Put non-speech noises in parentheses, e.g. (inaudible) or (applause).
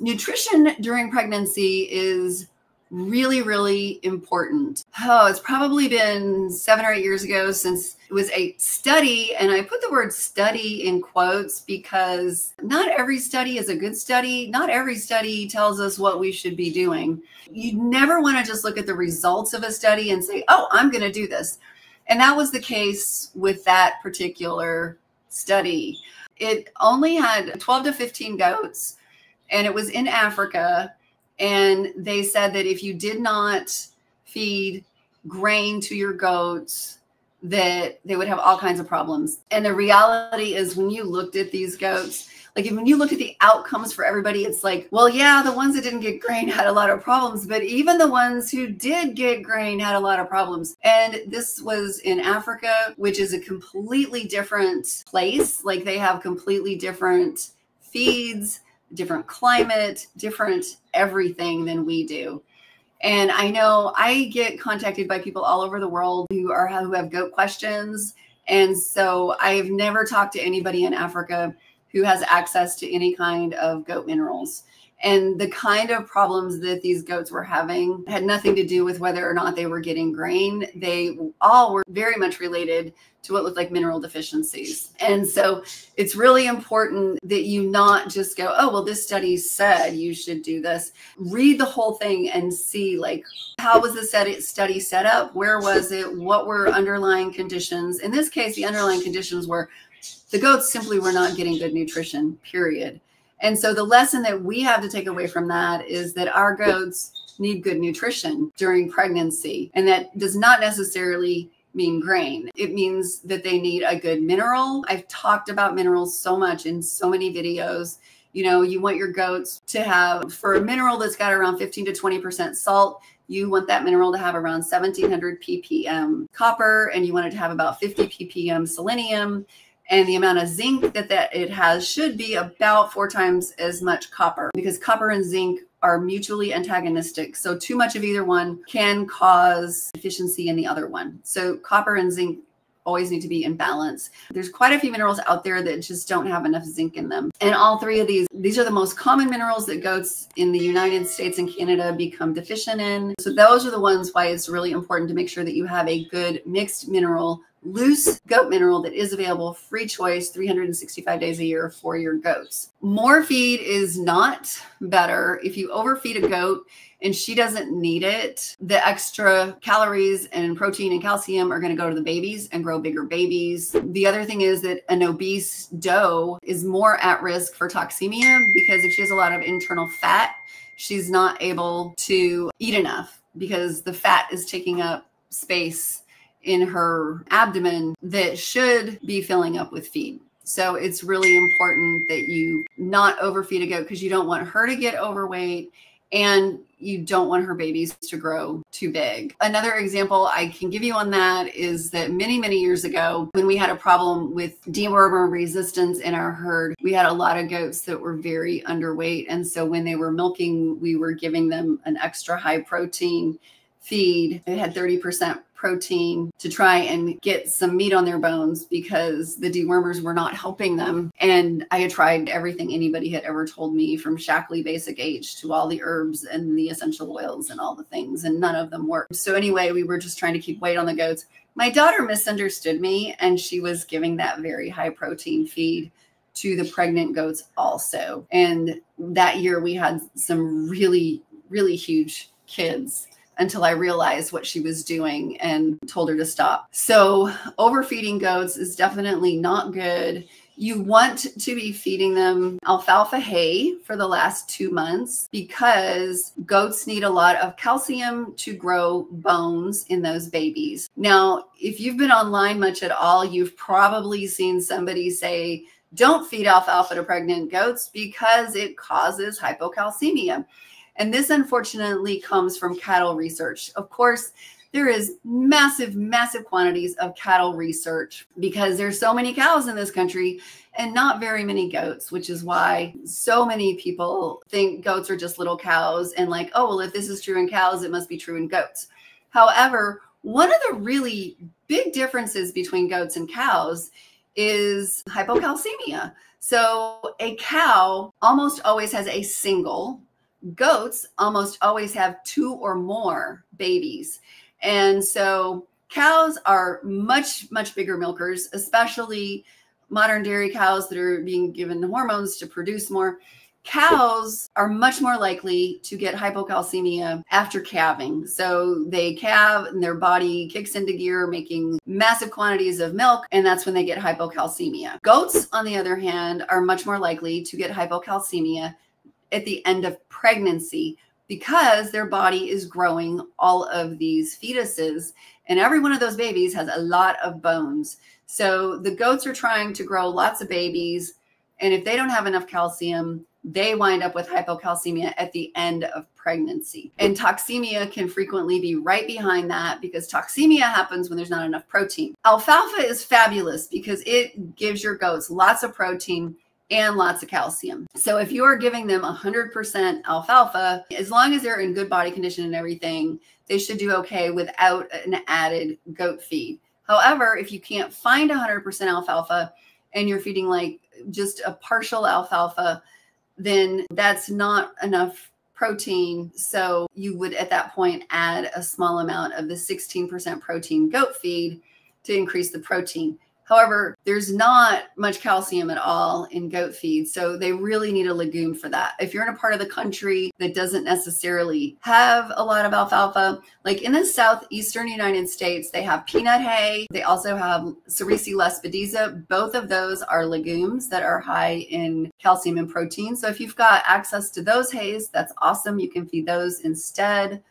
Nutrition during pregnancy is really, really important. Oh, it's probably been seven or eight years ago since it was a study. And I put the word study in quotes because not every study is a good study. Not every study tells us what we should be doing. You never want to just look at the results of a study and say, oh, I'm going to do this. And that was the case with that particular study. It only had 12 to 15 goats, and it was in Africa and they said that if you did not feed grain to your goats, that they would have all kinds of problems. And the reality is, when you looked at these goats, like when you look at the outcomes for everybody, it's like, well, yeah, the ones that didn't get grain (laughs) had a lot of problems, but even the ones who did get grain had a lot of problems. And this was in Africa, which is a completely different place. Like they have completely different feeds different climate, different everything than we do. And I know I get contacted by people all over the world who are who have goat questions. And so I've never talked to anybody in Africa who has access to any kind of goat minerals. And the kind of problems that these goats were having had nothing to do with whether or not they were getting grain. They all were very much related to what looked like mineral deficiencies. And so it's really important that you not just go, oh, well, this study said you should do this. Read the whole thing and see, like, how was the study set up? Where was it? What were underlying conditions? In this case, the underlying conditions were the goats simply were not getting good nutrition, period. And so the lesson that we have to take away from that is that our goats need good nutrition during pregnancy. And that does not necessarily mean grain. It means that they need a good mineral. I've talked about minerals so much in so many videos. You know, you want your goats to have, for a mineral that's got around 15 to 20% salt, you want that mineral to have around 1700 ppm copper, and you want it to have about 50 ppm selenium and the amount of zinc that, that it has should be about four times as much copper because copper and zinc are mutually antagonistic. So too much of either one can cause deficiency in the other one. So copper and zinc always need to be in balance. There's quite a few minerals out there that just don't have enough zinc in them. And all three of these, these are the most common minerals that goats in the United States and Canada become deficient in. So those are the ones why it's really important to make sure that you have a good mixed mineral loose goat mineral that is available free choice 365 days a year for your goats. More feed is not better. If you overfeed a goat and she doesn't need it, the extra calories and protein and calcium are going to go to the babies and grow bigger babies. The other thing is that an obese doe is more at risk for toxemia because if she has a lot of internal fat, she's not able to eat enough because the fat is taking up space in her abdomen that should be filling up with feed. So it's really important that you not overfeed a goat because you don't want her to get overweight and you don't want her babies to grow too big. Another example I can give you on that is that many, many years ago, when we had a problem with dewormer resistance in our herd, we had a lot of goats that were very underweight. And so when they were milking, we were giving them an extra high protein feed. It had 30% protein to try and get some meat on their bones because the dewormers were not helping them. And I had tried everything anybody had ever told me from Shaklee Basic H to all the herbs and the essential oils and all the things, and none of them worked. So, anyway, we were just trying to keep weight on the goats. My daughter misunderstood me and she was giving that very high protein feed to the pregnant goats also. And that year we had some really, really huge kids until I realized what she was doing and told her to stop. So, overfeeding goats is definitely not good. You want to be feeding them alfalfa hay for the last two months because goats need a lot of calcium to grow bones in those babies. Now, if you've been online much at all, you've probably seen somebody say, don't feed alfalfa to pregnant goats because it causes hypocalcemia. And this unfortunately comes from cattle research. Of course, there is massive, massive quantities of cattle research because there's so many cows in this country and not very many goats, which is why so many people think goats are just little cows and like, oh, well, if this is true in cows, it must be true in goats. However, one of the really big differences between goats and cows is hypocalcemia. So a cow almost always has a single. Goats almost always have two or more babies. And so cows are much, much bigger milkers, especially modern dairy cows that are being given hormones to produce more. Cows are much more likely to get hypocalcemia after calving. So they calve and their body kicks into gear, making massive quantities of milk, and that's when they get hypocalcemia. Goats, on the other hand, are much more likely to get hypocalcemia at the end of pregnancy because their body is growing all of these fetuses, and every one of those babies has a lot of bones. So the goats are trying to grow lots of babies. And if they don't have enough calcium, they wind up with hypocalcemia at the end of pregnancy. And toxemia can frequently be right behind that because toxemia happens when there's not enough protein. Alfalfa is fabulous because it gives your goats lots of protein and lots of calcium. So if you are giving them 100% alfalfa, as long as they're in good body condition and everything, they should do okay without an added goat feed. However, if you can't find 100% alfalfa and you're feeding like just a partial alfalfa, then that's not enough protein. So you would at that point add a small amount of the 16% protein goat feed to increase the protein. However, there's not much calcium at all in goat feed. So they really need a legume for that. If you're in a part of the country that doesn't necessarily have a lot of alfalfa, like in the southeastern United States, they have peanut hay. They also have Sericea lespedeza. Both of those are legumes that are high in calcium and protein. So if you've got access to those hays, that's awesome. You can feed those instead